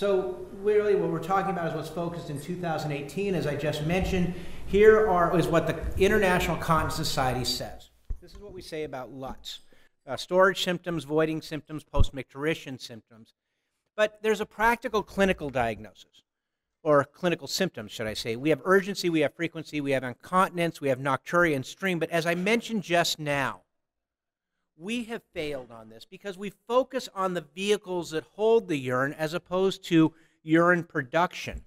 So really what we're talking about is what's focused in 2018. As I just mentioned, here are, is what the International Continence Society says. This is what we say about LUTS. Uh, storage symptoms, voiding symptoms, post-micturition symptoms. But there's a practical clinical diagnosis, or clinical symptoms, should I say. We have urgency, we have frequency, we have incontinence, we have nocturia and stream. But as I mentioned just now, we have failed on this because we focus on the vehicles that hold the urine as opposed to urine production.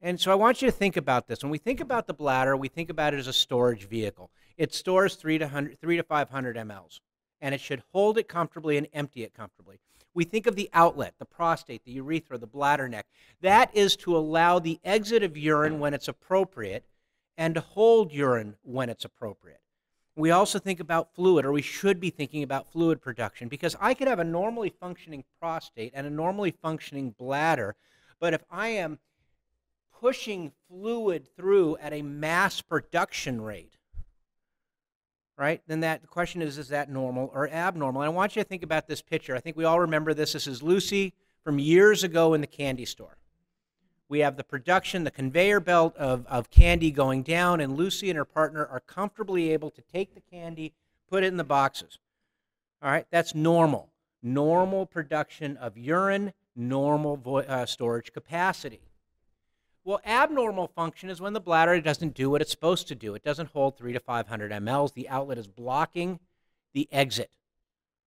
And so I want you to think about this. When we think about the bladder, we think about it as a storage vehicle. It stores 3 to, 3 to 500 mLs, and it should hold it comfortably and empty it comfortably. We think of the outlet, the prostate, the urethra, the bladder neck. That is to allow the exit of urine when it's appropriate and to hold urine when it's appropriate. We also think about fluid, or we should be thinking about fluid production, because I could have a normally functioning prostate and a normally functioning bladder, but if I am pushing fluid through at a mass production rate, right, then that the question is, is that normal or abnormal? And I want you to think about this picture. I think we all remember this. This is Lucy from years ago in the candy store. We have the production, the conveyor belt of, of candy going down, and Lucy and her partner are comfortably able to take the candy, put it in the boxes. All right, that's normal. Normal production of urine, normal uh, storage capacity. Well, abnormal function is when the bladder doesn't do what it's supposed to do. It doesn't hold 3 to 500 mLs. The outlet is blocking the exit.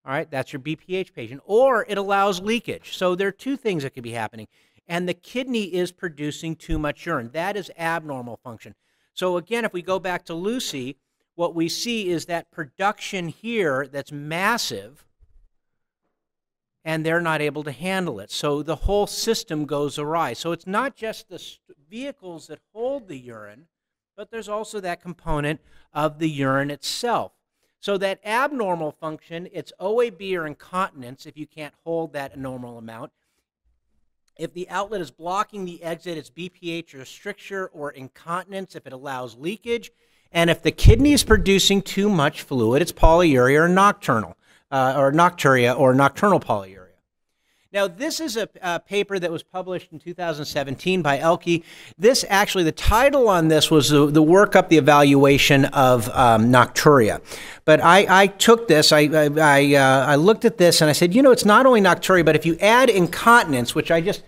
All right, that's your BPH patient. Or it allows leakage. So there are two things that could be happening and the kidney is producing too much urine. That is abnormal function. So again, if we go back to Lucy, what we see is that production here that's massive and they're not able to handle it. So the whole system goes awry. So it's not just the vehicles that hold the urine, but there's also that component of the urine itself. So that abnormal function, it's OAB or incontinence if you can't hold that normal amount. If the outlet is blocking the exit, it's BPH or stricture or incontinence if it allows leakage. And if the kidney is producing too much fluid, it's polyuria or nocturnal, uh, or nocturia or nocturnal polyuria. Now, this is a, a, paper that was published in 2017 by Oelke. This actually, the title on this was the, the workup, the evaluation of um, nocturia. But I, I took this, I, I, I, uh, I looked at this, and I said, you know, it's not only nocturia, but if you add incontinence, which I just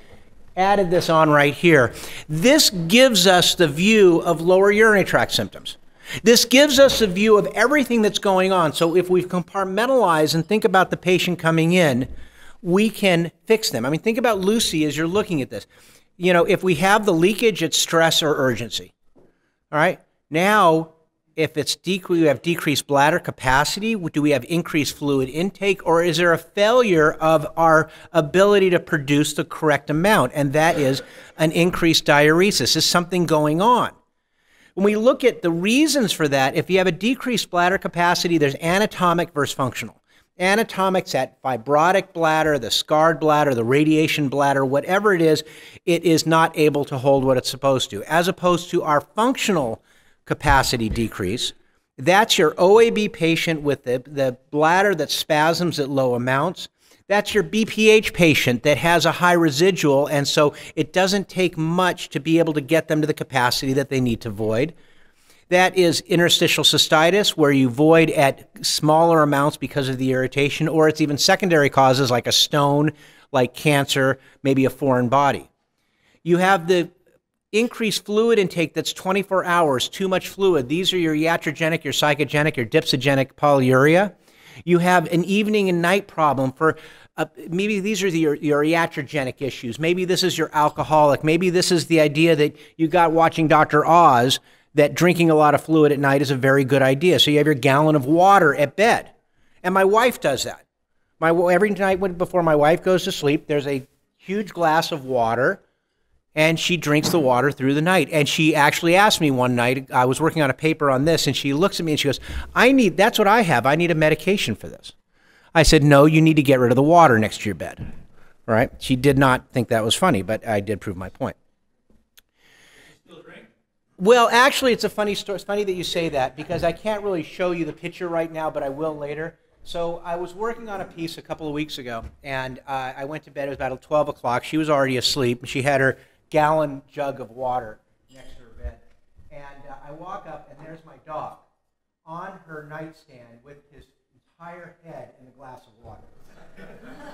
added this on right here, this gives us the view of lower urinary tract symptoms. This gives us a view of everything that's going on. So if we compartmentalize and think about the patient coming in, we can fix them. I mean, think about Lucy as you're looking at this. You know, if we have the leakage, it's stress or urgency. All right. Now, if it's dec- we have decreased bladder capacity, do we have increased fluid intake, or is there a failure of our ability to produce the correct amount? And that is an increased diuresis. Is something going on? When we look at the reasons for that, if you have a decreased bladder capacity, there's anatomic versus functional anatomics, that fibrotic bladder, the scarred bladder, the radiation bladder, whatever it is, it is not able to hold what it's supposed to. As opposed to our functional capacity decrease, that's your OAB patient with the, the bladder that spasms at low amounts. That's your BPH patient that has a high residual, and so it doesn't take much to be able to get them to the capacity that they need to void. That is interstitial cystitis, where you void at smaller amounts because of the irritation, or it's even secondary causes like a stone, like cancer, maybe a foreign body. You have the increased fluid intake that's 24 hours, too much fluid. These are your iatrogenic, your psychogenic, your dipsogenic polyuria. You have an evening and night problem for uh, maybe these are the, your, your iatrogenic issues. Maybe this is your alcoholic. Maybe this is the idea that you got watching Dr. Oz that drinking a lot of fluid at night is a very good idea. So you have your gallon of water at bed. And my wife does that. My, every night before my wife goes to sleep, there's a huge glass of water, and she drinks the water through the night. And she actually asked me one night, I was working on a paper on this, and she looks at me and she goes, I need, that's what I have. I need a medication for this. I said, No, you need to get rid of the water next to your bed. Right? She did not think that was funny, but I did prove my point. Well, actually, it's a funny story. It's funny that you say that because I can't really show you the picture right now, but I will later. So I was working on a piece a couple of weeks ago, and uh, I went to bed. It was about 12 o'clock. She was already asleep. She had her gallon jug of water next to her bed. And uh, I walk up, and there's my dog on her nightstand with his entire head in a glass of water.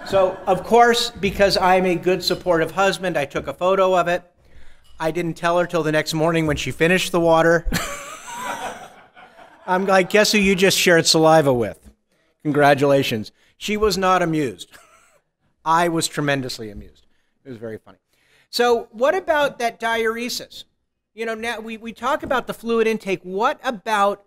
so, of course, because I'm a good, supportive husband, I took a photo of it. I didn't tell her till the next morning when she finished the water. I'm like, guess who you just shared saliva with? Congratulations. She was not amused. I was tremendously amused. It was very funny. So, what about that diuresis? You know, now we, we talk about the fluid intake. What about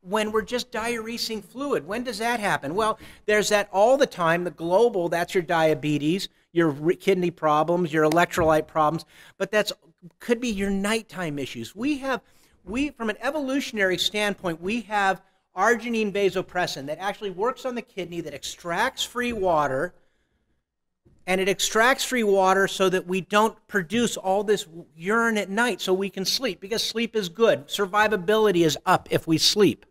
when we're just diuresing fluid? When does that happen? Well, there's that all the time, the global, that's your diabetes, your kidney problems, your electrolyte problems, but that's could be your nighttime issues. We have we from an evolutionary standpoint, we have arginine vasopressin that actually works on the kidney that extracts free water and it extracts free water so that we don't produce all this urine at night so we can sleep because sleep is good. Survivability is up if we sleep.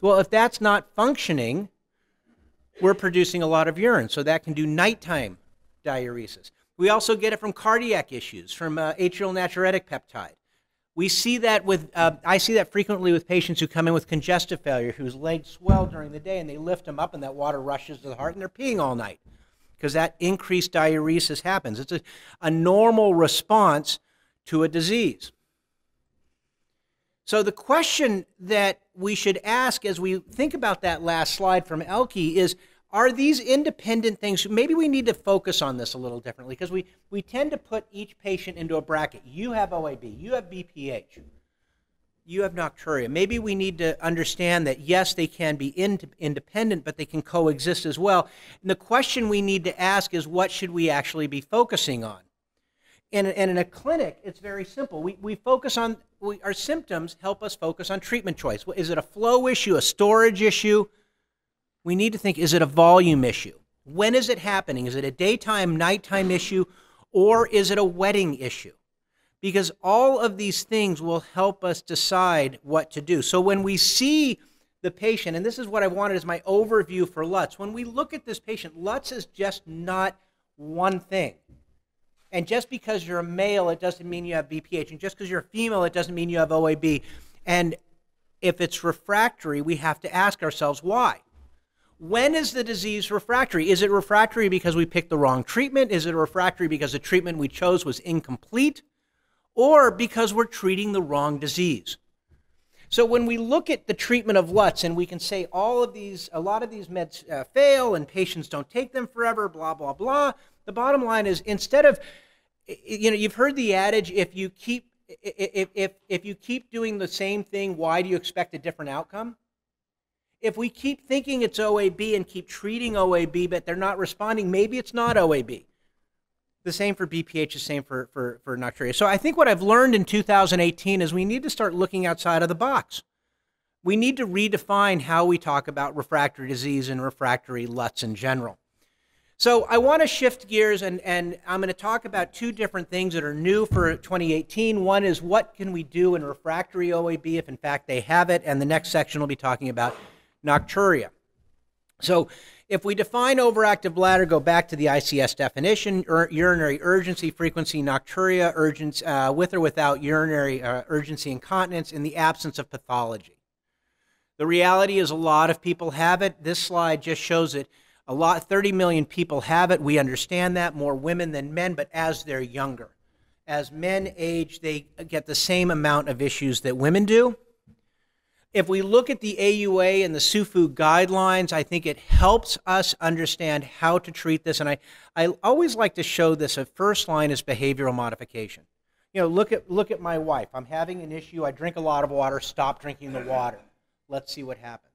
Well, if that's not functioning, we're producing a lot of urine, so that can do nighttime diuresis. We also get it from cardiac issues, from uh, atrial natriuretic peptide. We see that with, uh, I see that frequently with patients who come in with congestive failure, whose legs swell during the day, and they lift them up, and that water rushes to the heart, and they're peeing all night because that increased diuresis happens. It's a, a normal response to a disease. So, the question that we should ask as we think about that last slide from Oelke is are these independent things? Maybe we need to focus on this a little differently because we, we tend to put each patient into a bracket. You have OAB, you have BPH, you have nocturia. Maybe we need to understand that yes, they can be in, independent, but they can coexist as well. And the question we need to ask is what should we actually be focusing on? And, and in a clinic, it's very simple. We, we focus on, we, our symptoms help us focus on treatment choice. Is it a flow issue, a storage issue? We need to think is it a volume issue? When is it happening? Is it a daytime, nighttime issue, or is it a wedding issue? Because all of these things will help us decide what to do. So when we see the patient, and this is what I wanted as my overview for LUTS, when we look at this patient, LUTS is just not one thing. And just because you're a male, it doesn't mean you have BPH. And just because you're a female, it doesn't mean you have OAB. And if it's refractory, we have to ask ourselves why. When is the disease refractory? Is it refractory because we picked the wrong treatment? Is it refractory because the treatment we chose was incomplete? Or because we're treating the wrong disease? So when we look at the treatment of LUTS and we can say all of these, a lot of these meds uh, fail and patients don't take them forever, blah, blah, blah, the bottom line is instead of, you know, you've heard the adage, if you keep, if, if, if you keep doing the same thing, why do you expect a different outcome? If we keep thinking it's OAB and keep treating OAB, but they're not responding, maybe it's not OAB. The same for BPH, the same for, for, for nocturia. So I think what I've learned in 2018 is we need to start looking outside of the box. We need to redefine how we talk about refractory disease and refractory LUTS in general. So I want to shift gears and, and I'm going to talk about two different things that are new for 2018. One is what can we do in refractory OAB if in fact they have it, and the next section will be talking about nocturia. So if we define overactive bladder, go back to the ICS definition, ur urinary urgency, frequency, nocturia, urgency, uh, with or without urinary uh, urgency incontinence in the absence of pathology. The reality is a lot of people have it. This slide just shows it. A lot, 30 million people have it. We understand that, more women than men, but as they're younger. As men age, they get the same amount of issues that women do if we look at the AUA and the SUFU guidelines, I think it helps us understand how to treat this. And I, I always like to show this. A first line is behavioral modification. You know, look at look at my wife. I'm having an issue. I drink a lot of water. Stop drinking the water. Let's see what happens.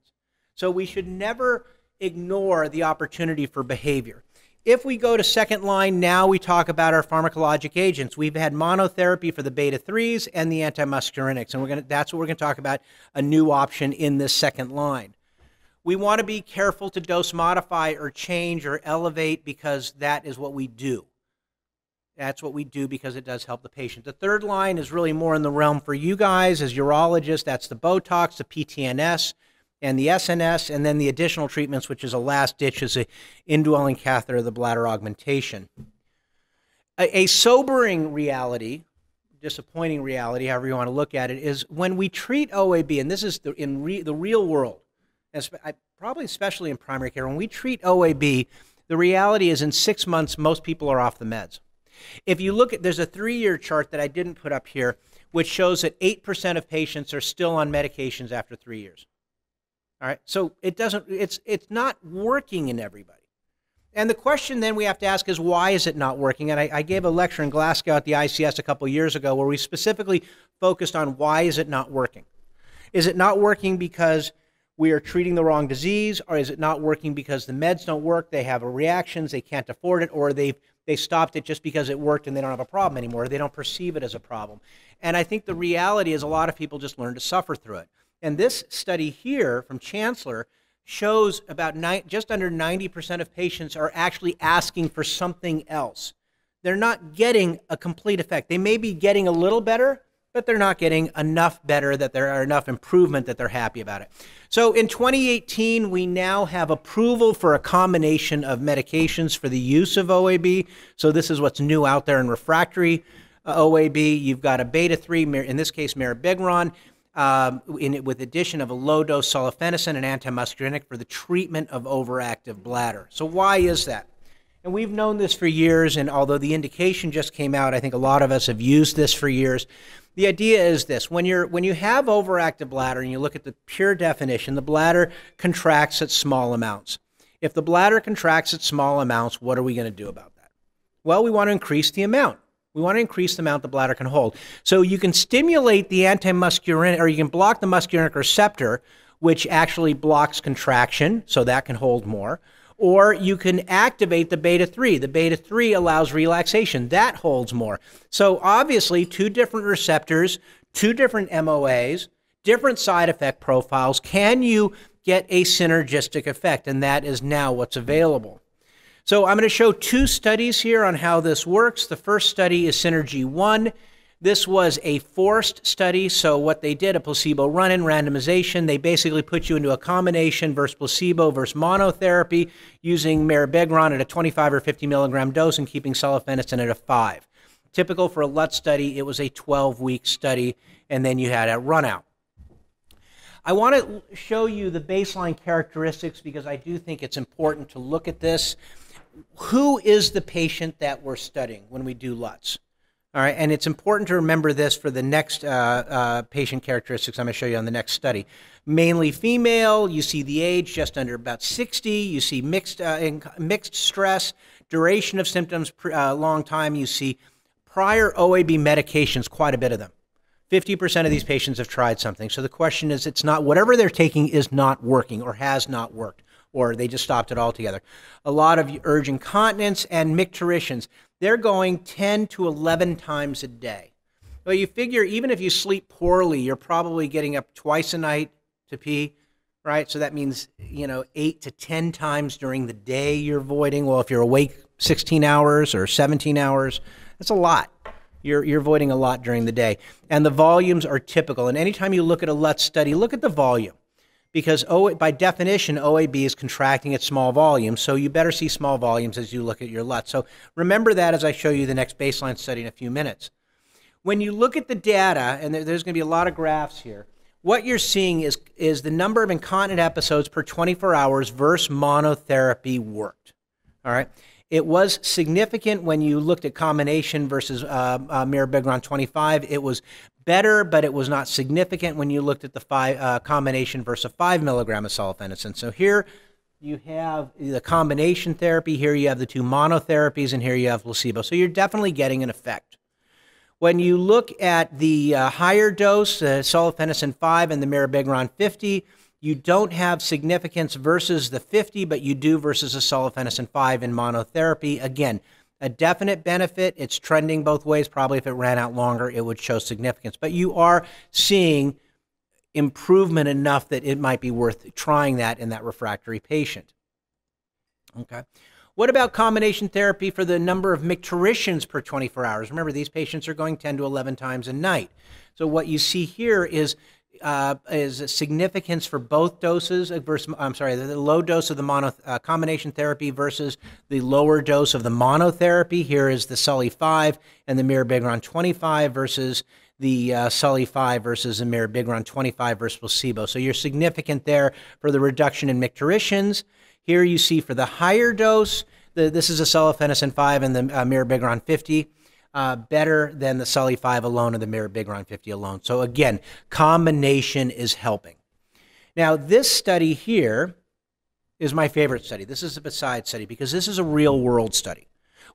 So we should never ignore the opportunity for behavior. If we go to second line, now we talk about our pharmacologic agents. We've had monotherapy for the beta 3s and the antimuscarinics, and we're gonna, that's what we're going to talk about a new option in this second line. We want to be careful to dose modify or change or elevate because that is what we do. That's what we do because it does help the patient. The third line is really more in the realm for you guys as urologists. That's the Botox, the PTNS, and the SNS, and then the additional treatments, which is a last ditch, is a indwelling catheter, the bladder augmentation. A, a sobering reality, disappointing reality, however you want to look at it, is when we treat OAB, and this is the, in re, the real world, probably especially in primary care, when we treat OAB, the reality is in six months, most people are off the meds. If you look at, there's a three year chart that I didn't put up here, which shows that 8% of patients are still on medications after three years. All right, so it doesn't, it's, it's not working in everybody. And the question then we have to ask is why is it not working? And I, I gave a lecture in Glasgow at the ICS a couple years ago where we specifically focused on why is it not working? Is it not working because we are treating the wrong disease, or is it not working because the meds don't work, they have reactions, they can't afford it, or they've they stopped it just because it worked and they don't have a problem anymore. They don't perceive it as a problem. And I think the reality is a lot of people just learn to suffer through it. And this study here from Chancellor shows about nine, just under 90% of patients are actually asking for something else. They're not getting a complete effect. They may be getting a little better, but they're not getting enough better that there are enough improvement that they're happy about it. So in 2018, we now have approval for a combination of medications for the use of OAB. So this is what's new out there in refractory uh, OAB. You've got a beta 3, in this case, mirabegron, um, in, with addition of a low dose solifenacin and antimuscarinic for the treatment of overactive bladder. So why is that? And we've known this for years, and although the indication just came out, I think a lot of us have used this for years. The idea is this when, you're, when you have overactive bladder and you look at the pure definition, the bladder contracts at small amounts. If the bladder contracts at small amounts, what are we going to do about that? Well, we want to increase the amount. We want to increase the amount the bladder can hold. So you can stimulate the antimuscarinic, or you can block the muscarinic receptor, which actually blocks contraction, so that can hold more or you can activate the beta 3. The beta 3 allows relaxation, that holds more. So, obviously, two different receptors, two different MOAs, different side effect profiles. Can you get a synergistic effect? And that is now what's available. So, I'm going to show two studies here on how this works. The first study is Synergy 1. This was a forced study, so what they did, a placebo run in randomization, they basically put you into a combination versus placebo versus monotherapy using mirabegron at a 25 or 50 milligram dose and keeping solifenacin at a 5. Typical for a LUT study, it was a 12 week study, and then you had a run out. I want to show you the baseline characteristics because I do think it's important to look at this. Who is the patient that we're studying when we do LUTs? All right, and it's important to remember this for the next uh, uh, patient characteristics I'm going to show you on the next study. Mainly female, you see the age just under about 60, you see mixed, uh, mixed stress, duration of symptoms, uh, long time, you see prior OAB medications, quite a bit of them. 50% of these patients have tried something. So the question is, it's not, whatever they're taking is not working or has not worked or they just stopped it altogether. A lot of urge incontinence and micturitions. They're going 10 to 11 times a day. Well, you figure even if you sleep poorly, you're probably getting up twice a night to pee, right? So that means, you know, 8 to 10 times during the day you're voiding. Well, if you're awake 16 hours or 17 hours, that's a lot. You're, you're voiding a lot during the day. And the volumes are typical. And anytime you look at a LUT study, look at the volume because o, by definition, OAB is contracting at small volumes. So you better see small volumes as you look at your LUT. So remember that as I show you the next baseline study in a few minutes. When you look at the data, and there's going to be a lot of graphs here, what you're seeing is, is the number of incontinent episodes per 24 hours versus monotherapy worked. All right. It was significant when you looked at combination versus uh, uh, mirabegron 25. It was better, but it was not significant when you looked at the five, uh, combination versus a 5 milligram of solifenacin. So here you have the combination therapy, here you have the two monotherapies, and here you have placebo. So you're definitely getting an effect. When you look at the uh, higher dose, uh, solifenacin 5 and the mirabegron 50, you don't have significance versus the 50, but you do versus a solifenacin 5 in monotherapy. Again, a definite benefit. It's trending both ways. Probably if it ran out longer, it would show significance. But you are seeing improvement enough that it might be worth trying that in that refractory patient. Okay. What about combination therapy for the number of micturitions per 24 hours? Remember, these patients are going 10 to 11 times a night. So what you see here is uh, is significance for both doses versus, I'm sorry, the low dose of the mono, uh, combination therapy versus the lower dose of the monotherapy. Here is the Sully 5 and the Mirabegron 25 versus the uh, Sully 5 versus the Mirabegron 25 versus placebo. So you're significant there for the reduction in micturitions. Here you see for the higher dose, the, this is a Solifenacin 5 and the uh, Mirabegron 50 uh, better than the Sully 5 alone and the Mirabegron 50 alone. So again, combination is helping. Now, this study here is my favorite study. This is a beside study because this is a real world study.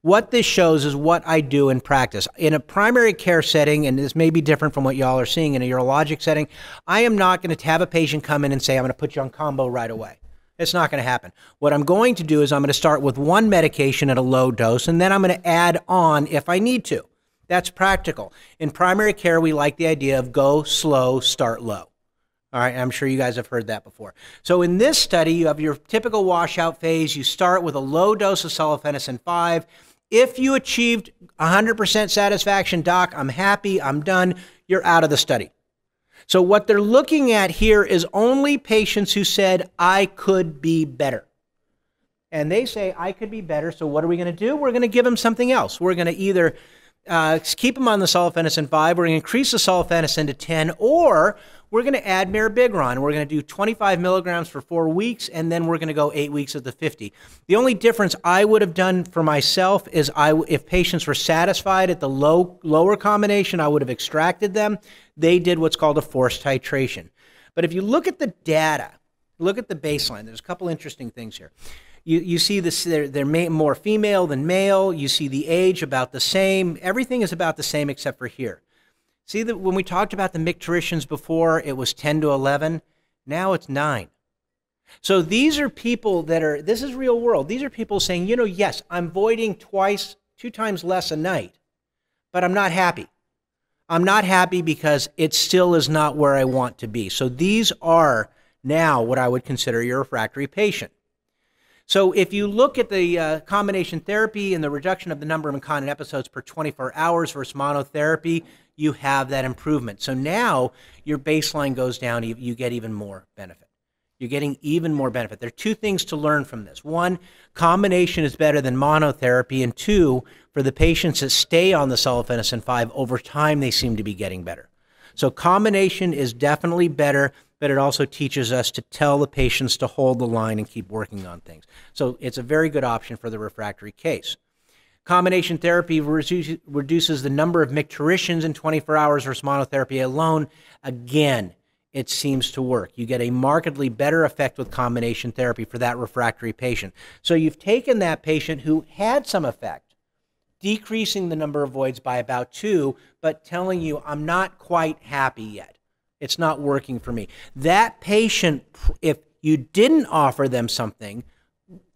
What this shows is what I do in practice. In a primary care setting, and this may be different from what y'all are seeing in a urologic setting, I am not going to have a patient come in and say, I'm going to put you on combo right away. It's not going to happen. What I'm going to do is I'm going to start with one medication at a low dose, and then I'm going to add on if I need to. That's practical. In primary care, we like the idea of go slow, start low. All right, I'm sure you guys have heard that before. So in this study, you have your typical washout phase. You start with a low dose of solifenacin 5. If you achieved 100% satisfaction, doc, I'm happy, I'm done, you're out of the study. So, what they're looking at here is only patients who said, I could be better. And they say, I could be better. So, what are we going to do? We're going to give them something else. We're going to either uh, keep them on the solifenacin 5, we're going to increase the solifenacin to 10, or we're going to add mirabegron. We're going to do 25 milligrams for four weeks, and then we're going to go eight weeks of the 50. The only difference I would have done for myself is I, if patients were satisfied at the low lower combination, I would have extracted them. They did what's called a forced titration. But if you look at the data, look at the baseline. There's a couple interesting things here. You, you see this, they're, they're more female than male. You see the age about the same. Everything is about the same except for here. See that when we talked about the micturitions before, it was 10 to 11. Now it's 9. So these are people that are, this is real world. These are people saying, you know, yes, I'm voiding twice, two times less a night, but I'm not happy. I'm not happy because it still is not where I want to be. So these are now what I would consider your refractory patient. So if you look at the uh, combination therapy and the reduction of the number of incontinent episodes per 24 hours versus monotherapy, you have that improvement. So now your baseline goes down, you get even more benefit. You're getting even more benefit. There are two things to learn from this. One, combination is better than monotherapy. And two, for the patients that stay on the solifenacin 5, over time they seem to be getting better. So combination is definitely better, but it also teaches us to tell the patients to hold the line and keep working on things. So it's a very good option for the refractory case. Combination therapy reduces the number of micturitions in 24 hours versus monotherapy alone. Again, it seems to work. You get a markedly better effect with combination therapy for that refractory patient. So you've taken that patient who had some effect, decreasing the number of voids by about two, but telling you, I'm not quite happy yet. It's not working for me. That patient, if you didn't offer them something,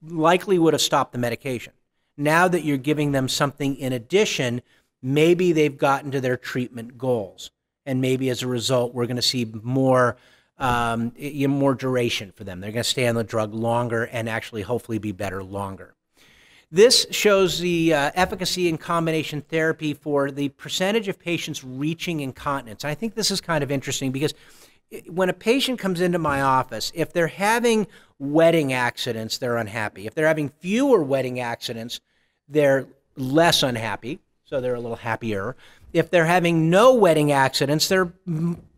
likely would have stopped the medication. Now that you're giving them something in addition, maybe they've gotten to their treatment goals. And maybe as a result, we're going to see more, um, more duration for them. They're going to stay on the drug longer and actually hopefully be better longer. This shows the uh, efficacy in combination therapy for the percentage of patients reaching incontinence. And I think this is kind of interesting because when a patient comes into my office, if they're having wedding accidents, they're unhappy. If they're having fewer wedding accidents, they're less unhappy, so they're a little happier. If they're having no wedding accidents, they're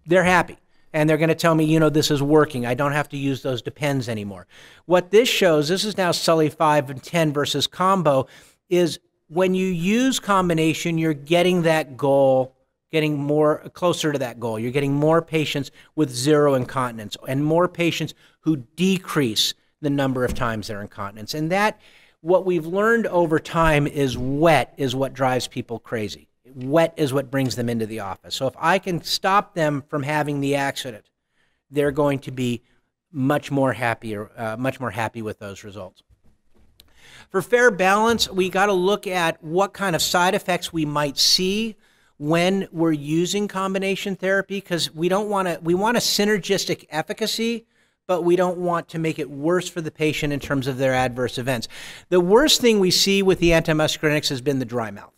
they're happy. And they're going to tell me, you know, this is working. I don't have to use those depends anymore. What this shows, this is now Sully 5 and 10 versus combo, is when you use combination, you're getting that goal getting more closer to that goal. You're getting more patients with zero incontinence and more patients who decrease the number of times they're incontinence. And that, what we've learned over time is wet is what drives people crazy. Wet is what brings them into the office. So if I can stop them from having the accident, they're going to be much more happier, uh, much more happy with those results. For fair balance, we got to look at what kind of side effects we might see when we're using combination therapy because we don't want to we want a synergistic efficacy but we don't want to make it worse for the patient in terms of their adverse events. The worst thing we see with the antimuscarinics has been the dry mouth.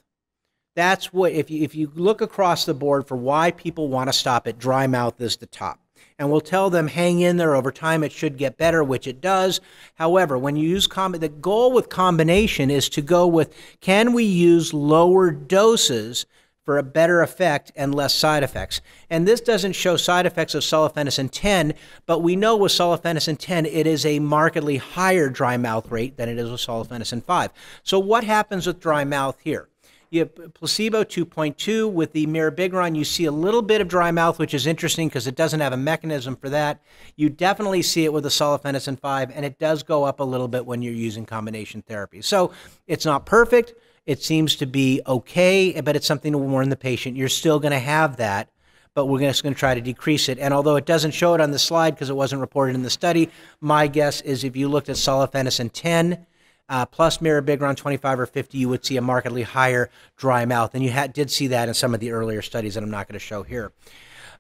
That's what if you if you look across the board for why people want to stop it dry mouth is the top. And we'll tell them hang in there over time it should get better which it does. However when you use com- the goal with combination is to go with can we use lower doses for a better effect and less side effects. And this doesn't show side effects of solifenacin 10, but we know with solifenacin 10 it is a markedly higher dry mouth rate than it is with solifenacin 5. So what happens with dry mouth here? You have placebo 2.2 with the mirabegron. You see a little bit of dry mouth, which is interesting because it doesn't have a mechanism for that. You definitely see it with the solifenacin 5, and it does go up a little bit when you're using combination therapy. So it's not perfect. It seems to be okay, but it's something to warn the patient. You're still going to have that, but we're just going to try to decrease it. And although it doesn't show it on the slide because it wasn't reported in the study, my guess is if you looked at solifenacin 10 uh, plus mirabegron 25 or 50, you would see a markedly higher dry mouth. And you did see that in some of the earlier studies that I'm not going to show here.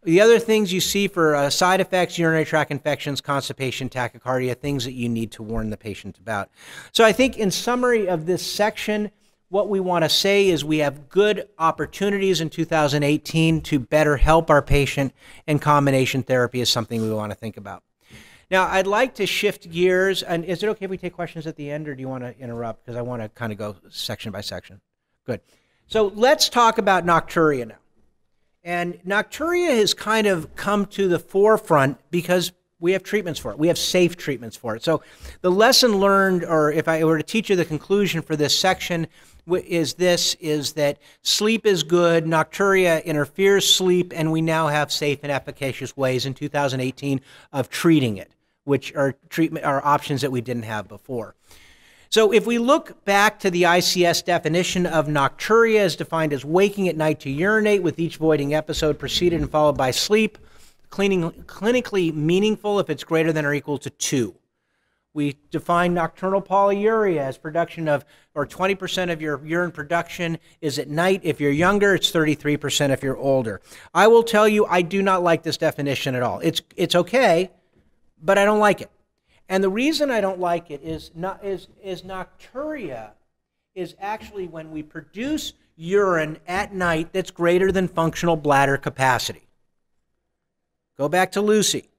The other things you see for uh, side effects, urinary tract infections, constipation, tachycardia, things that you need to warn the patient about. So I think in summary of this section, what we want to say is we have good opportunities in 2018 to better help our patient, and combination therapy is something we want to think about. Now, I'd like to shift gears, and is it okay if we take questions at the end, or do you want to interrupt? Because I want to kind of go section by section. Good. So let's talk about nocturia now. And nocturia has kind of come to the forefront because we have treatments for it. We have safe treatments for it. So the lesson learned, or if I were to teach you the conclusion for this section, is this is that sleep is good, nocturia interferes sleep, and we now have safe and efficacious ways in 2018 of treating it, which are treatment are options that we didn't have before. So if we look back to the ICS definition of nocturia as defined as waking at night to urinate with each voiding episode preceded and followed by sleep, cleaning, clinically meaningful if it's greater than or equal to two. We define nocturnal polyuria as production of, or 20% of your urine production is at night. If you're younger, it's 33% if you're older. I will tell you, I do not like this definition at all. It's, it's okay, but I don't like it. And the reason I don't like it is, not, is, is nocturia is actually when we produce urine at night that's greater than functional bladder capacity. Go back to Lucy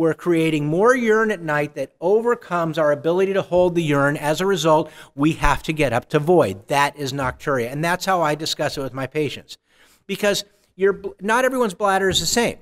we're creating more urine at night that overcomes our ability to hold the urine. As a result, we have to get up to void. That is nocturia. And that's how I discuss it with my patients. Because not everyone's bladder is the same.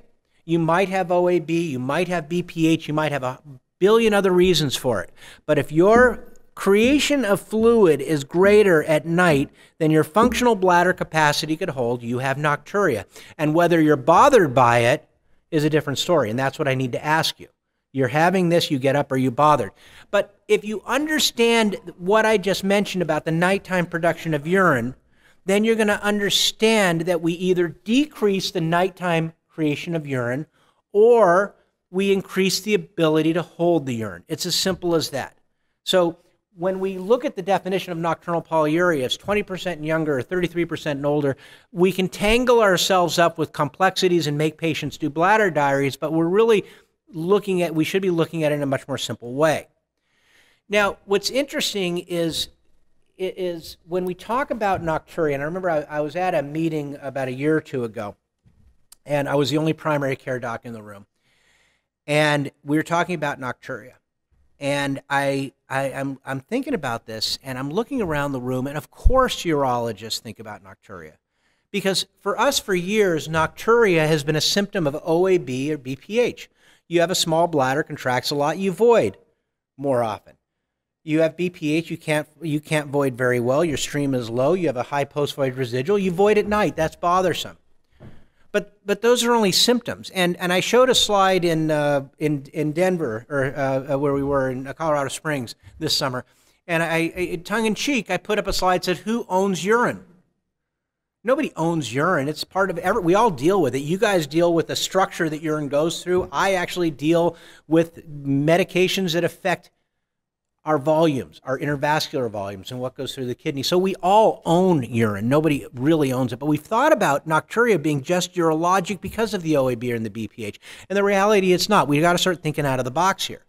You might have OAB, you might have BPH, you might have a billion other reasons for it. But if your creation of fluid is greater at night than your functional bladder capacity could hold, you have nocturia. And whether you're bothered by it is a different story. And that's what I need to ask you. You're having this, you get up, are you bothered? But if you understand what I just mentioned about the nighttime production of urine, then you're going to understand that we either decrease the nighttime creation of urine or we increase the ability to hold the urine. It's as simple as that. So when we look at the definition of nocturnal polyuria, it's 20% and younger or 33% and older, we can tangle ourselves up with complexities and make patients do bladder diaries, but we're really looking at, we should be looking at it in a much more simple way. Now, what's interesting is, is when we talk about nocturia, and I remember I, I was at a meeting about a year or two ago, and I was the only primary care doc in the room, and we were talking about nocturia. And I, I, am I'm, I'm thinking about this, and I'm looking around the room, and of course, urologists think about nocturia. Because for us, for years, nocturia has been a symptom of OAB or BPH. You have a small bladder, contracts a lot, you void more often. You have BPH, you can't, you can't void very well, your stream is low, you have a high post void residual, you void at night, that's bothersome. But but those are only symptoms. And and I showed a slide in uh, in in Denver or uh, uh where we were in Colorado Springs this summer, and I, I tongue in cheek I put up a slide that said who owns urine. Nobody owns urine. It's part of every. We all deal with it. You guys deal with the structure that urine goes through. I actually deal with medications that affect our volumes, our intravascular volumes, and what goes through the kidney. So we all own urine. Nobody really owns it. But we've thought about nocturia being just urologic because of the OAB and the BPH. And the reality, it's not. We've got to start thinking out of the box here.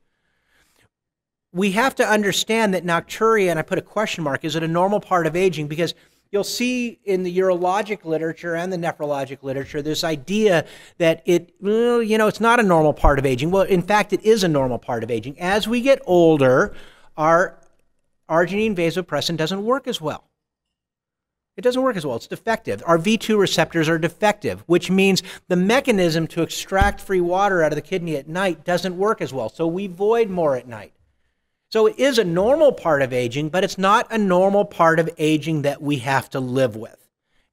We have to understand that nocturia, and I put a question mark, is it a normal part of aging? Because you'll see in the urologic literature and the nephrologic literature this idea that it, you know, it's not a normal part of aging. Well, in fact, it is a normal part of aging. As we get older, our arginine vasopressin doesn't work as well. It doesn't work as well. It's defective. Our V2 receptors are defective, which means the mechanism to extract free water out of the kidney at night doesn't work as well. So we void more at night. So it is a normal part of aging, but it's not a normal part of aging that we have to live with.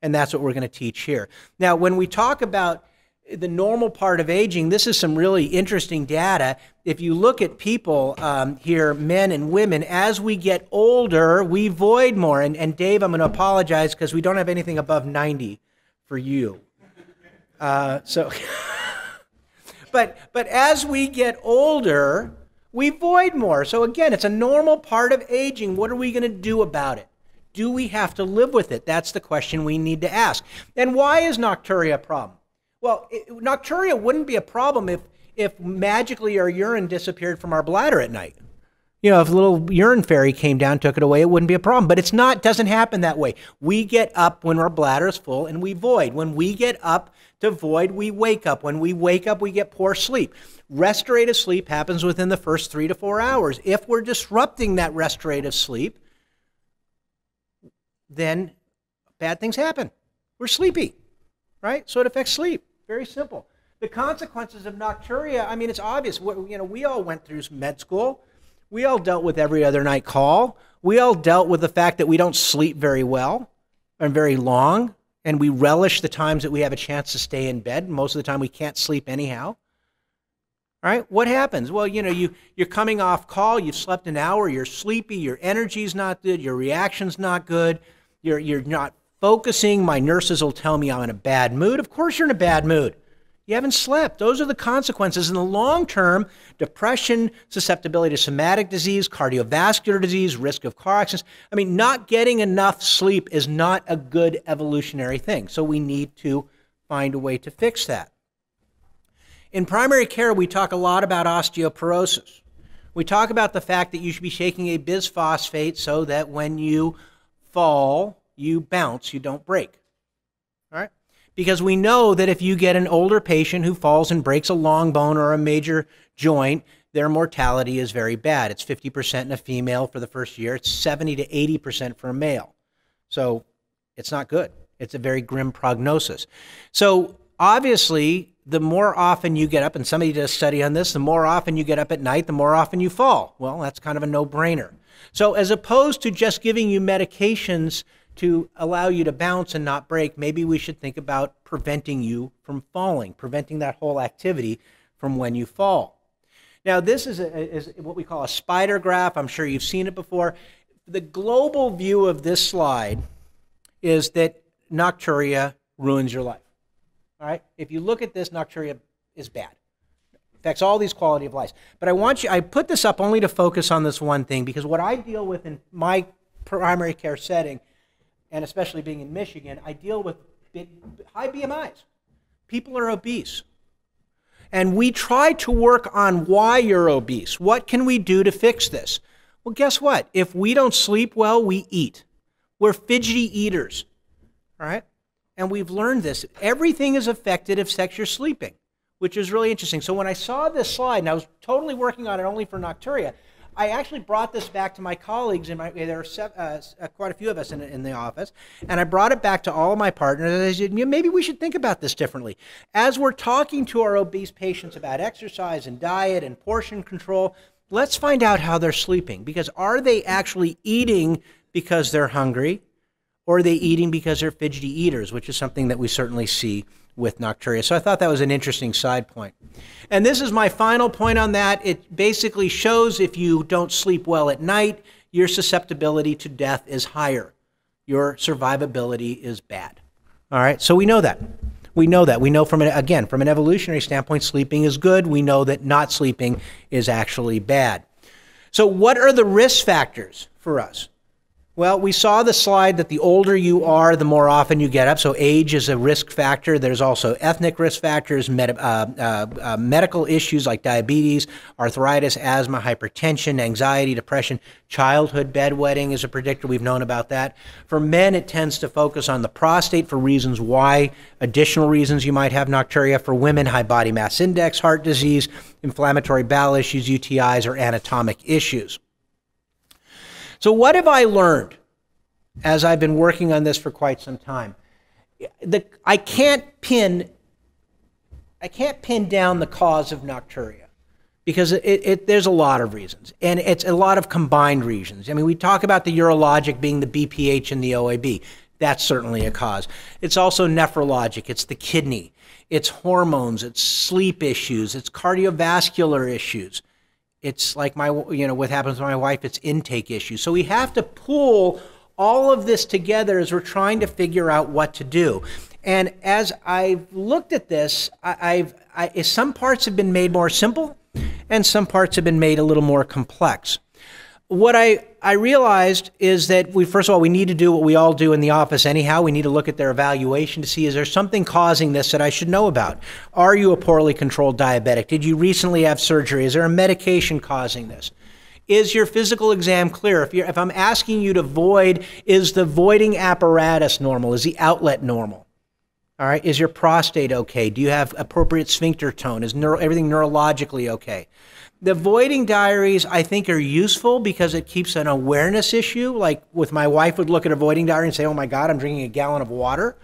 And that's what we're going to teach here. Now, when we talk about the normal part of aging, this is some really interesting data. If you look at people um, here, men and women, as we get older, we void more. And, and Dave, I'm going to apologize because we don't have anything above 90 for you. Uh, so, but but as we get older, we void more. So again, it's a normal part of aging. What are we going to do about it? Do we have to live with it? That's the question we need to ask. And why is nocturia a problem? Well, it, nocturia wouldn't be a problem if, if magically our urine disappeared from our bladder at night. You know, if a little urine fairy came down, took it away, it wouldn't be a problem. But it's not, doesn't happen that way. We get up when our bladder is full and we void. When we get up to void, we wake up. When we wake up, we get poor sleep. Restorative sleep happens within the first three to four hours. If we're disrupting that restorative sleep, then bad things happen. We're sleepy right? So it affects sleep. Very simple. The consequences of nocturia, I mean, it's obvious. You know, we all went through med school. We all dealt with every other night call. We all dealt with the fact that we don't sleep very well and very long, and we relish the times that we have a chance to stay in bed. Most of the time, we can't sleep anyhow. All right, what happens? Well, you know, you, you're coming off call, you've slept an hour, you're sleepy, your energy's not good, your reaction's not good, you're, you're not focusing. My nurses will tell me I'm in a bad mood. Of course, you're in a bad mood. You haven't slept. Those are the consequences. In the long term, depression, susceptibility to somatic disease, cardiovascular disease, risk of car accidents. I mean, not getting enough sleep is not a good evolutionary thing. So we need to find a way to fix that. In primary care, we talk a lot about osteoporosis. We talk about the fact that you should be shaking a bisphosphate so that when you fall, you bounce, you don't break. All right? Because we know that if you get an older patient who falls and breaks a long bone or a major joint, their mortality is very bad. It's 50% in a female for the first year, it's 70 to 80% for a male. So it's not good. It's a very grim prognosis. So obviously, the more often you get up, and somebody did a study on this, the more often you get up at night, the more often you fall. Well, that's kind of a no brainer. So, as opposed to just giving you medications to allow you to bounce and not break, maybe we should think about preventing you from falling, preventing that whole activity from when you fall. Now, this is, a, is what we call a spider graph. I'm sure you've seen it before. The global view of this slide is that nocturia ruins your life. All right? If you look at this, nocturia is bad. It Affects all these quality of life. But I want you, I put this up only to focus on this one thing because what I deal with in my primary care setting and especially being in Michigan, I deal with high BMIs. People are obese. And we try to work on why you're obese. What can we do to fix this? Well, guess what? If we don't sleep well, we eat. We're fidgety eaters. Right? And we've learned this. Everything is affected if sex you're sleeping, which is really interesting. So when I saw this slide, and I was totally working on it only for nocturia, I actually brought this back to my colleagues, and there are uh, uh, quite a few of us in, in, the office, and I brought it back to all of my partners. And I said, maybe we should think about this differently. As we're talking to our obese patients about exercise and diet and portion control, let's find out how they're sleeping. Because are they actually eating because they're hungry, or are they eating because they're fidgety eaters, which is something that we certainly see with nocturia. So I thought that was an interesting side point. And this is my final point on that. It basically shows if you don't sleep well at night, your susceptibility to death is higher. Your survivability is bad. All right, so we know that. We know that. We know from an, again, from an evolutionary standpoint, sleeping is good. We know that not sleeping is actually bad. So, what are the risk factors for us? Well, we saw the slide that the older you are, the more often you get up. So age is a risk factor. There's also ethnic risk factors, med- uh, uh, uh, medical issues like diabetes, arthritis, asthma, hypertension, anxiety, depression. Childhood bedwetting is a predictor. We've known about that. For men, it tends to focus on the prostate for reasons why, additional reasons you might have nocturia. For women, high body mass index, heart disease, inflammatory bowel issues, UTIs, or anatomic issues. So, what have I learned as I've been working on this for quite some time? The, I can't pin I can't pin down the cause of nocturia because it, it, there's a lot of reasons, and it's a lot of combined reasons. I mean, we talk about the urologic being the BPH and the OAB. That's certainly a cause. It's also nephrologic. It's the kidney. It's hormones. It's sleep issues. It's cardiovascular issues. It's like my, you know, what happens to my wife, it's intake issues. So we have to pull all of this together as we're trying to figure out what to do. And as I've looked at this, I, have I, some parts have been made more simple, and some parts have been made a little more complex what I, I realized is that we first of all we need to do what we all do in the office anyhow. We need to look at their evaluation to see is there something causing this that i should know about? Are you a poorly controlled diabetic? Did you recently have surgery? Is there a medication causing this? Is your physical exam clear? If, if i'm asking you to void is the voiding apparatus normal? Is the outlet normal? All right is your prostate okay? Do you have appropriate sphincter tone? Is neuro, everything neurologically okay the voiding diaries, I think, are useful because it keeps an awareness issue. Like with my wife would look at a voiding diary and say, "Oh my God, I'm drinking a gallon of water,"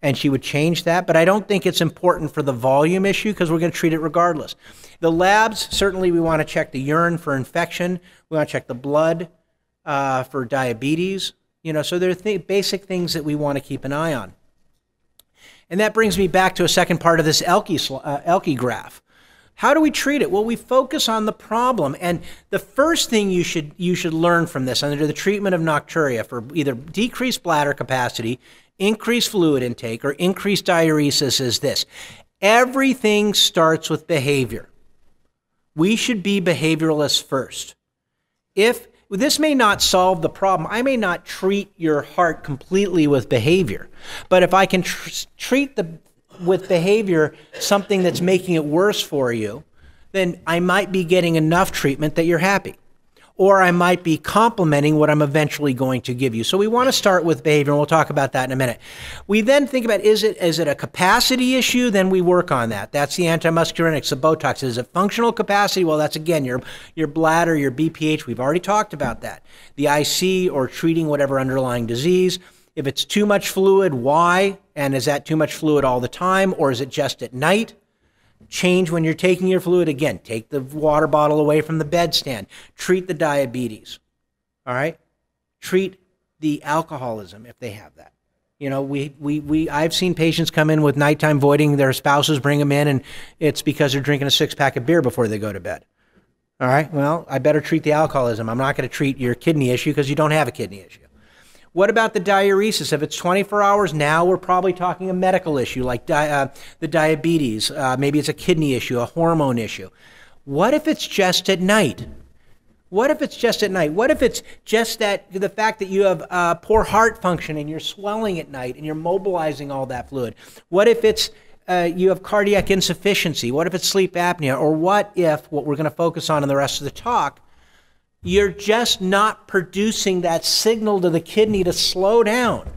and she would change that. But I don't think it's important for the volume issue because we're going to treat it regardless. The labs certainly we want to check the urine for infection. We want to check the blood uh, for diabetes. You know, so there are th- basic things that we want to keep an eye on. And that brings me back to a second part of this Oelke, uh, Oelke graph. How do we treat it? Well, we focus on the problem. And the first thing you should you should learn from this under the treatment of nocturia for either decreased bladder capacity, increased fluid intake, or increased diuresis is this. Everything starts with behavior. We should be behavioralists first. If this may not solve the problem. I may not treat your heart completely with behavior, but if I can tr- treat the with behavior something that's making it worse for you, then I might be getting enough treatment that you're happy. Or I might be complementing what I'm eventually going to give you. So we want to start with behavior, and we'll talk about that in a minute. We then think about is it is it a capacity issue? Then we work on that. That's the antimuscarinics, the Botox. Is it functional capacity? Well, that's again your your bladder, your BPH. We've already talked about that. The IC or treating whatever underlying disease. If it's too much fluid, why? And is that too much fluid all the time or is it just at night? Change when you're taking your fluid. Again, take the water bottle away from the bedstand. Treat the diabetes. All right? Treat the alcoholism if they have that. You know, we, we, we, I've seen patients come in with nighttime voiding, their spouses bring them in, and it's because they're drinking a six pack of beer before they go to bed. All right, well, I better treat the alcoholism. I'm not going to treat your kidney issue because you don't have a kidney issue. What about the diuresis? If it's 24 hours now, we're probably talking a medical issue like di- uh, the diabetes. Uh, maybe it's a kidney issue, a hormone issue. What if it's just at night? What if it's just at night? What if it's just that the fact that you have uh, poor heart function and you're swelling at night and you're mobilizing all that fluid? What if it's uh, you have cardiac insufficiency? What if it's sleep apnea? Or what if what we're going to focus on in the rest of the talk you're just not producing that signal to the kidney to slow down.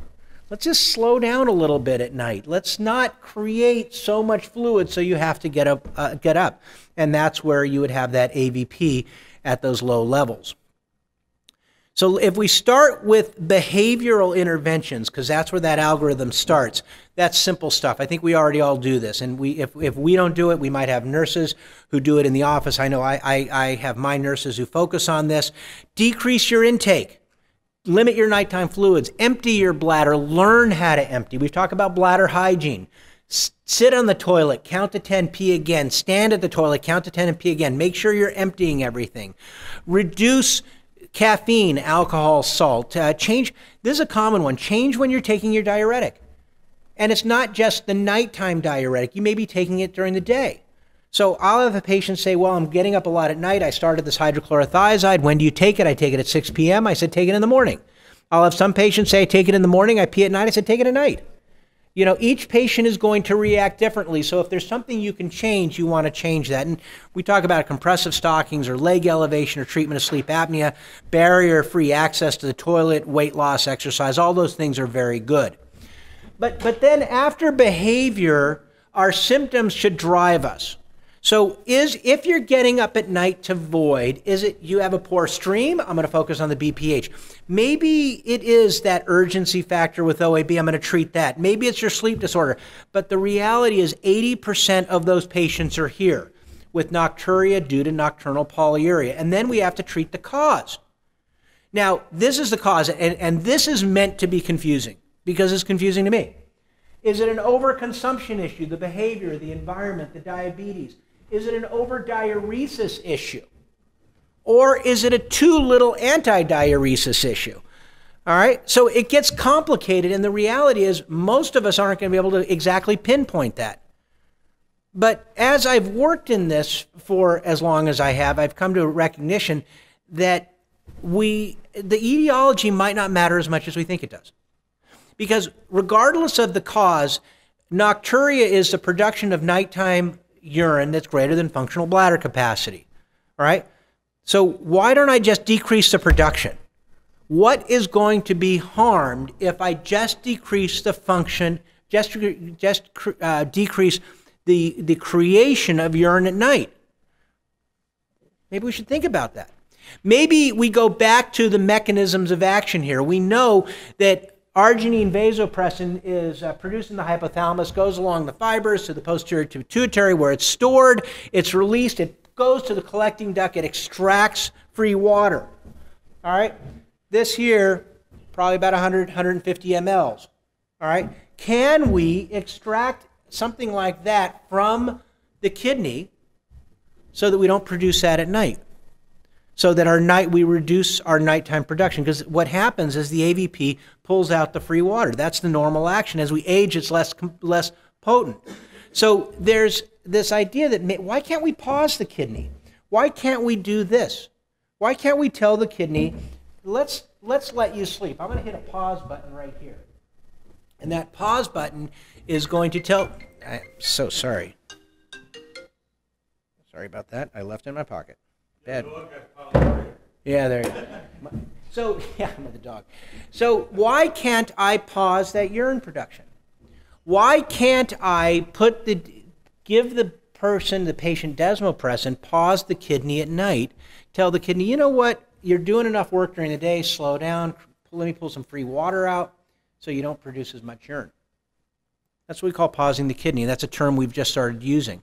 Let's just slow down a little bit at night. Let's not create so much fluid so you have to get up, uh, get up. And that's where you would have that AVP at those low levels. So if we start with behavioral interventions, because that's where that algorithm starts, that's simple stuff. I think we already all do this. And we, if, if we don't do it, we might have nurses who do it in the office. I know I, I, I have my nurses who focus on this. Decrease your intake. Limit your nighttime fluids. Empty your bladder. Learn how to empty. We've talked about bladder hygiene. S- sit on the toilet, count to 10, pee again. Stand at the toilet, count to 10 and pee again. Make sure you're emptying everything. Reduce caffeine, alcohol, salt. Uh, change. This is a common one. Change when you're taking your diuretic. And it's not just the nighttime diuretic. You may be taking it during the day. So I'll have a patient say, Well, I'm getting up a lot at night. I started this hydrochlorothiazide. When do you take it? I take it at 6 p.m. I said, Take it in the morning. I'll have some patients say, take it in the morning, I pee at night. I said, take it at night. You know, each patient is going to react differently. So if there's something you can change, you want to change that. And we talk about compressive stockings or leg elevation or treatment of sleep apnea, barrier free access to the toilet, weight loss, exercise, all those things are very good. But, but then after behavior, our symptoms should drive us. So is if you're getting up at night to void, is it you have a poor stream? I'm going to focus on the BPH. Maybe it is that urgency factor with OAB. I'm going to treat that. Maybe it's your sleep disorder. But the reality is 80% of those patients are here with nocturia due to nocturnal polyuria. And then we have to treat the cause. Now, this is the cause, and, and this is meant to be confusing because it's confusing to me. Is it an overconsumption issue, the behavior, the environment, the diabetes? Is it an overdiuresis issue? Or is it a too little antidiuresis issue? All right, so it gets complicated, and the reality is most of us aren't going to be able to exactly pinpoint that. But as I've worked in this for as long as I have, I've come to a recognition that we the etiology might not matter as much as we think it does. Because regardless of the cause, nocturia is the production of nighttime urine that's greater than functional bladder capacity. All right? So why don't I just decrease the production? What is going to be harmed if I just decrease the function, just, just uh, decrease the, the creation of urine at night? Maybe we should think about that. Maybe we go back to the mechanisms of action here. We know that Arginine vasopressin is uh, produced in the hypothalamus, goes along the fibers to the posterior pituitary where it's stored, it's released, it goes to the collecting duct, it extracts free water. All right? This here, probably about 100, 150 mLs. All right? Can we extract something like that from the kidney so that we don't produce that at night? So that our night we reduce our nighttime production because what happens is the AVP pulls out the free water. That's the normal action. As we age, it's less less potent. So there's this idea that why can't we pause the kidney? Why can't we do this? Why can't we tell the kidney, let's let's let you sleep. I'm going to hit a pause button right here. And that pause button is going to tell I'm so sorry. Sorry about that. I left it in my pocket. Bad. Yeah, there you go. So, yeah, I'm with the dog. So, why can't I pause that urine production? Why can't I put the, give the person, the patient desmopressin, pause the kidney at night, tell the kidney, you know what, you're doing enough work during the day, slow down, let me pull some free water out so you don't produce as much urine. That's what we call pausing the kidney. That's a term we've just started using.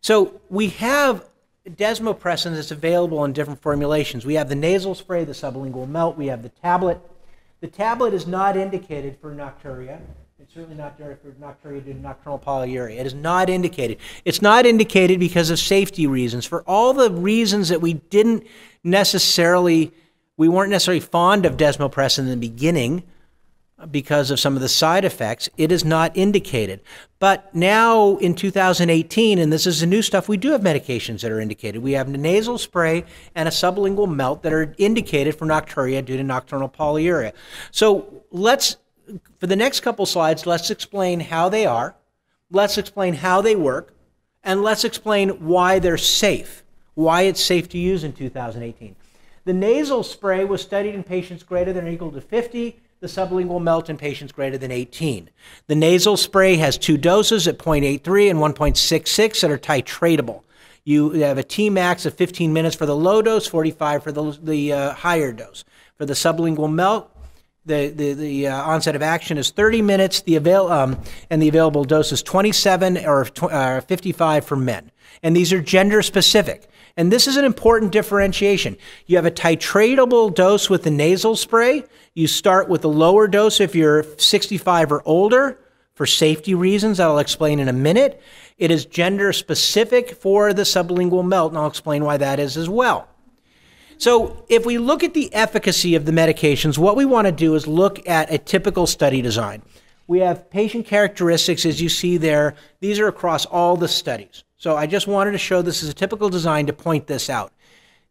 So we have desmopressin that's available in different formulations. We have the nasal spray, the sublingual melt, we have the tablet. The tablet is not indicated for nocturia. It's certainly not directed for nocturia due to nocturnal polyuria. It is not indicated. It's not indicated because of safety reasons. For all the reasons that we didn't necessarily, we weren't necessarily fond of desmopressin in the beginning, because of some of the side effects, it is not indicated. But now in 2018, and this is the new stuff, we do have medications that are indicated. We have a nasal spray and a sublingual melt that are indicated for nocturia due to nocturnal polyuria. So let's, for the next couple slides, let's explain how they are, let's explain how they work, and let's explain why they're safe, why it's safe to use in 2018. The nasal spray was studied in patients greater than or equal to 50 the sublingual melt in patients greater than 18. The nasal spray has two doses at 0.83 and 1.66 that are titratable. You have a Tmax of 15 minutes for the low dose, 45 for the, the uh, higher dose. For the sublingual melt, the, the, the uh, onset of action is 30 minutes, the avail, um, and the available dose is 27 or tw- uh, 55 for men. And these are gender specific. And this is an important differentiation. You have a titratable dose with the nasal spray. You start with a lower dose if you're 65 or older for safety reasons that I'll explain in a minute. It is gender specific for the sublingual melt, and I'll explain why that is as well. So, if we look at the efficacy of the medications, what we want to do is look at a typical study design. We have patient characteristics, as you see there. These are across all the studies. So I just wanted to show this as a typical design to point this out.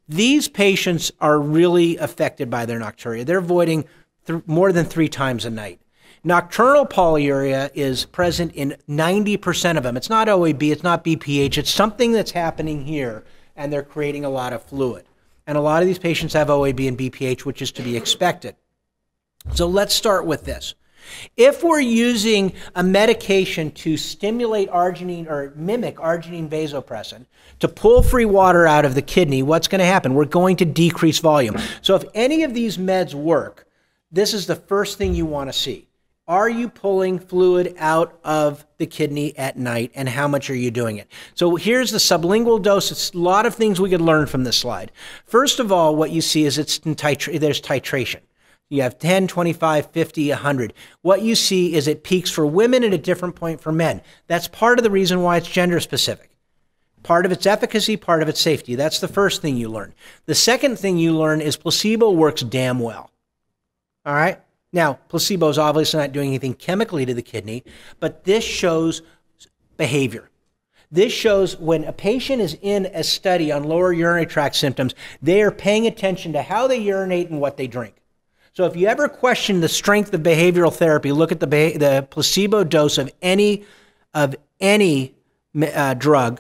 These patients are really affected by their nocturia. They're voiding th- more than three times a night. Nocturnal polyuria is present in 90% of them. It's not OAB, it's not BPH, it's something that's happening here, and they're creating a lot of fluid. And a lot of these patients have OAB and BPH, which is to be expected. So let's start with this. If we're using a medication to stimulate arginine or mimic arginine vasopressin to pull free water out of the kidney, what's going to happen? We're going to decrease volume. So if any of these meds work, this is the first thing you want to see. Are you pulling fluid out of the kidney at night and how much are you doing it? So here's the sublingual dose. It's a lot of things we could learn from this slide. First of all, what you see is it's titra- there's titration. You have 10, 25, 50, 100. What you see is it peaks for women at a different point for men. That's part of the reason why it's gender specific. Part of its efficacy, part of its safety. That's the first thing you learn. The second thing you learn is placebo works damn well. All right? Now, placebo is obviously not doing anything chemically to the kidney, but this shows behavior. This shows when a patient is in a study on lower urinary tract symptoms, they are paying attention to how they urinate and what they drink. So if you ever question the strength of behavioral therapy, look at the, the placebo dose of any of any uh, drug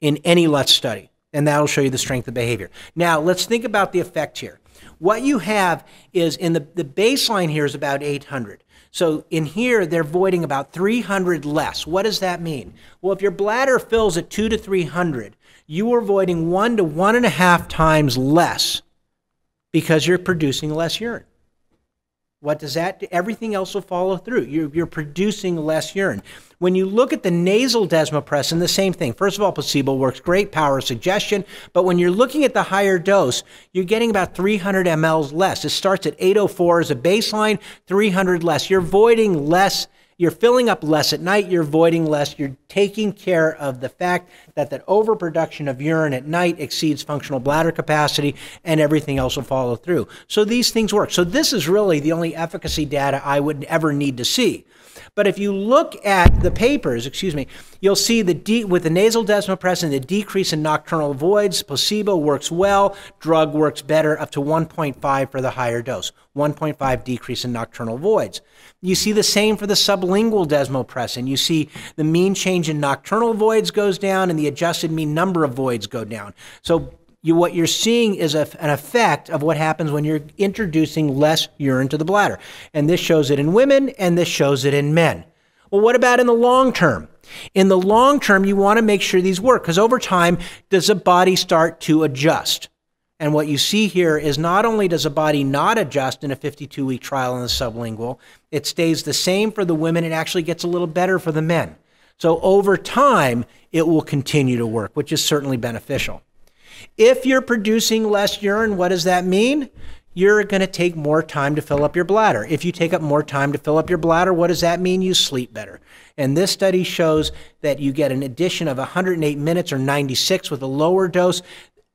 in any LUTS study, and that'll show you the strength of behavior. Now let's think about the effect here. What you have is in the, the baseline here is about 800. So in here, they're voiding about 300 less. What does that mean? Well, if your bladder fills at two to 300, you are voiding one to one and a half times less because you're producing less urine. What does that do? Everything else will follow through. You're, you're producing less urine. When you look at the nasal desmopressin, the same thing. First of all, placebo works great, power of suggestion. But when you're looking at the higher dose, you're getting about 300 mLs less. It starts at 804 as a baseline, 300 less. You're voiding less you're filling up less at night, you're voiding less, you're taking care of the fact that that overproduction of urine at night exceeds functional bladder capacity and everything else will follow through. So these things work. So this is really the only efficacy data I would ever need to see. But if you look at the papers, excuse me, you'll see the de- with the nasal desmopressin, the decrease in nocturnal voids, placebo works well, drug works better, up to 1.5 for the higher dose, 1.5 decrease in nocturnal voids. You see the same for the sublingual desmopressin. You see the mean change in nocturnal voids goes down and the adjusted mean number of voids go down. So you, what you're seeing is a, an effect of what happens when you're introducing less urine to the bladder. And this shows it in women and this shows it in men. Well, what about in the long term? In the long term, you want to make sure these work because over time, does the body start to adjust? And what you see here is not only does the body not adjust in a 52 week trial in the sublingual, it stays the same for the women. It actually gets a little better for the men. So over time, it will continue to work, which is certainly beneficial. If you're producing less urine, what does that mean? You're going to take more time to fill up your bladder. If you take up more time to fill up your bladder, what does that mean? You sleep better. And this study shows that you get an addition of 108 minutes or 96 with a lower dose.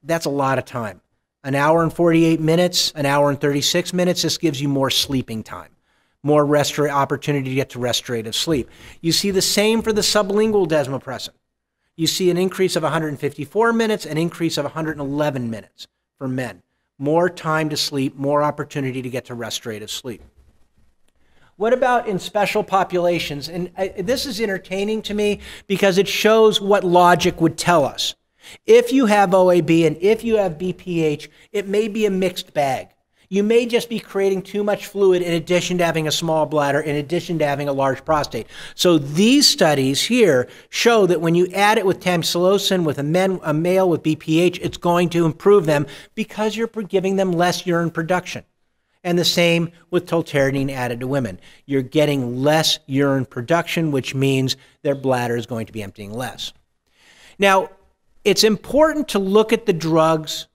That's a lot of time. An hour and 48 minutes, an hour and 36 minutes, this gives you more sleeping time, more restor- opportunity to get to restorative sleep. You see the same for the sublingual desmopressin you see an increase of 154 minutes, an increase of 111 minutes for men. More time to sleep, more opportunity to get to restorative sleep. What about in special populations? And I, uh, this is entertaining to me because it shows what logic would tell us. If you have OAB and if you have BPH, it may be a mixed bag you may just be creating too much fluid in addition to having a small bladder, in addition to having a large prostate. So these studies here show that when you add it with tamsulosin with a, men, a male with BPH, it's going to improve them because you're giving them less urine production. And the same with tolterodine added to women. You're getting less urine production, which means their bladder is going to be emptying less. Now, it's important to look at the drugs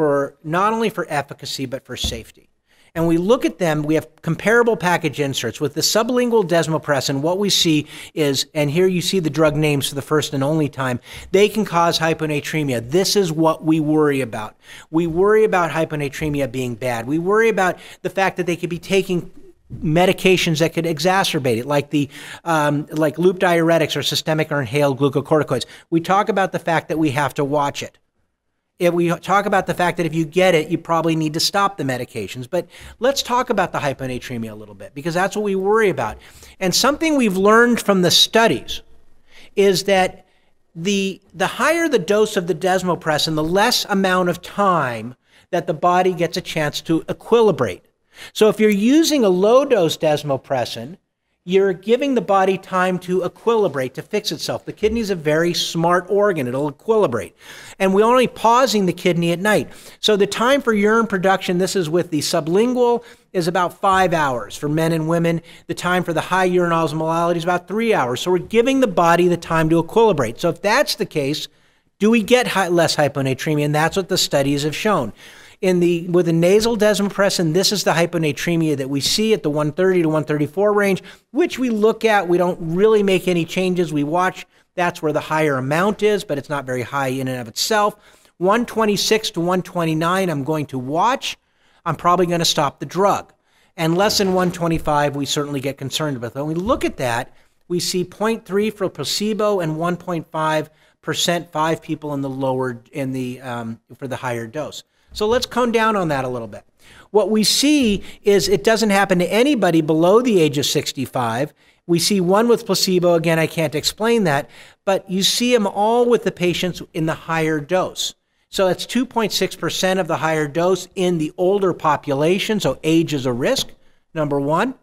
for not only for efficacy but for safety. And we look at them, we have comparable package inserts. With the sublingual desmopressin, what we see is, and here you see the drug names for the first and only time, they can cause hyponatremia. This is what we worry about. We worry about hyponatremia being bad. We worry about the fact that they could be taking medications that could exacerbate it, like the um, like loop diuretics or systemic or inhaled glucocorticoids. We talk about the fact that we have to watch it. If we talk about the fact that if you get it, you probably need to stop the medications. But let's talk about the hyponatremia a little bit because that's what we worry about. And something we've learned from the studies is that the, the higher the dose of the desmopressin, the less amount of time that the body gets a chance to equilibrate. So if you're using a low dose desmopressin, you're giving the body time to equilibrate, to fix itself. The kidney is a very smart organ, it'll equilibrate. And we're only pausing the kidney at night. So the time for urine production, this is with the sublingual, is about five hours for men and women. The time for the high urine osmolality is about three hours. So we're giving the body the time to equilibrate. So if that's the case, do we get high, less hyponatremia? And that's what the studies have shown in the with the nasal desmopressin, this is the hyponatremia that we see at the 130 to 134 range, which we look at. We don't really make any changes. We watch. That's where the higher amount is, but it's not very high in and of itself. 126 to 129, I'm going to watch. I'm probably going to stop the drug. And less than 125, we certainly get concerned with. When we look at that, we see 0.3 for placebo and 1.5 percent five people in the lower in the um, for the higher dose. So let's come down on that a little bit. What we see is it doesn't happen to anybody below the age of 65. We see one with placebo. Again, I can't explain that, but you see them all with the patients in the higher dose. So that's 2.6% of the higher dose in the older population. So age is a risk, number one.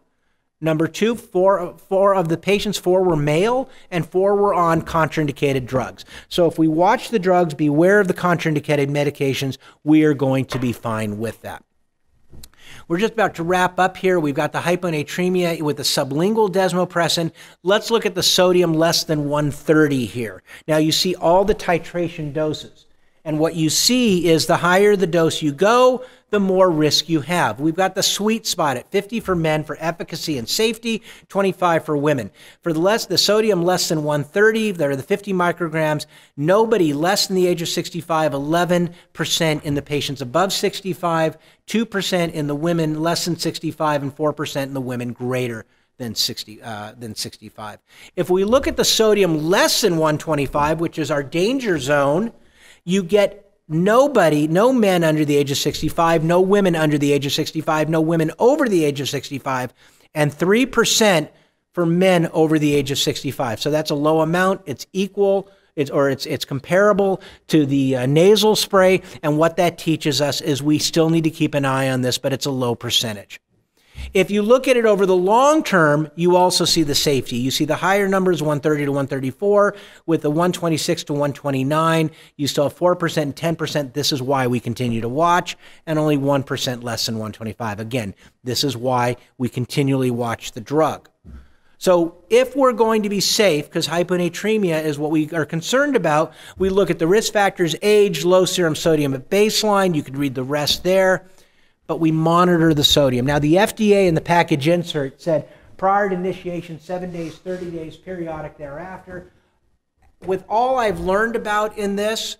Number two, four, four of the patients, four were male and four were on contraindicated drugs. So if we watch the drugs, beware of the contraindicated medications, we are going to be fine with that. We're just about to wrap up here. We've got the hyponatremia with the sublingual desmopressin. Let's look at the sodium less than 130 here. Now you see all the titration doses. And what you see is the higher the dose you go, the more risk you have. We've got the sweet spot at 50 for men for efficacy and safety, 25 for women. For the less the sodium less than 130, there are the 50 micrograms. Nobody less than the age of 65, 11% in the patients above 65, 2% in the women less than 65, and 4% in the women greater than 60 uh, than 65. If we look at the sodium less than 125, which is our danger zone, you get nobody, no men under the age of 65, no women under the age of 65, no women over the age of 65, and 3% for men over the age of 65. So that's a low amount. It's equal. It's, or it's, it's comparable to the uh, nasal spray. And what that teaches us is we still need to keep an eye on this, but it's a low percentage. If you look at it over the long term, you also see the safety. You see the higher numbers, 130 to 134, with the 126 to 129. You still have 4% and 10%. This is why we continue to watch, and only 1% less than 125. Again, this is why we continually watch the drug. So, if we're going to be safe, because hyponatremia is what we are concerned about, we look at the risk factors age, low serum sodium at baseline. You can read the rest there but we monitor the sodium. Now, the FDA in the package insert said prior to initiation, seven days, 30 days, periodic thereafter. With all I've learned about in this,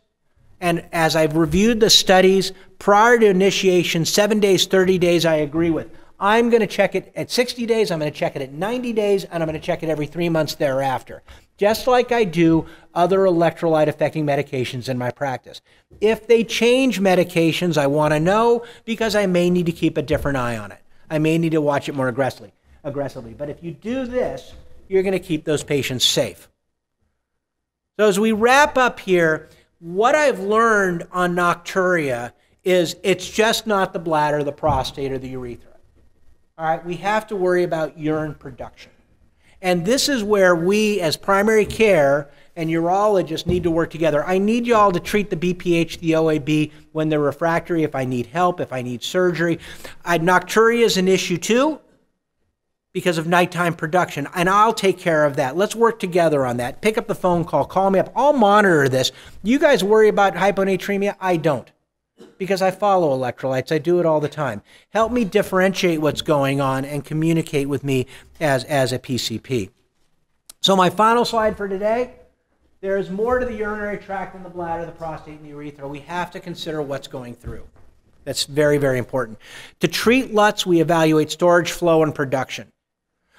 and as I've reviewed the studies, prior to initiation, seven days, 30 days, I agree with. I'm going to check it at 60 days, I'm going to check it at 90 days, and I'm going to check it every three months thereafter just like I do other electrolyte affecting medications in my practice. If they change medications, I want to know because I may need to keep a different eye on it. I may need to watch it more aggressively. aggressively. But if you do this, you're going to keep those patients safe. So as we wrap up here, what I've learned on nocturia is it's just not the bladder, the prostate, or the urethra. All right, we have to worry about urine production. And this is where we, as primary care and urologists, need to work together. I need you all to treat the BPH, the OAB, when they're refractory, if I need help, if I need surgery. I, nocturia is an issue too because of nighttime production, and I'll take care of that. Let's work together on that. Pick up the phone call, call me up. I'll monitor this. You guys worry about hyponatremia? I don't because I follow electrolytes. I do it all the time. Help me differentiate what's going on and communicate with me as, as a PCP. So, my final slide for today there is more to the urinary tract than the bladder, the prostate, and the urethra. We have to consider what's going through. That's very, very important. To treat LUTS, we evaluate storage, flow, and production.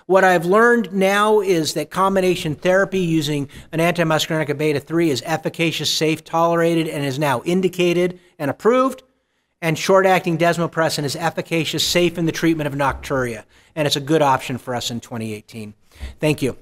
What I've learned now is that combination therapy using an antimuscarinic beta 3 is efficacious, safe, tolerated, and is now indicated and approved. And short acting desmopressin is efficacious, safe in the treatment of nocturia. And it's a good option for us in 2018. Thank you.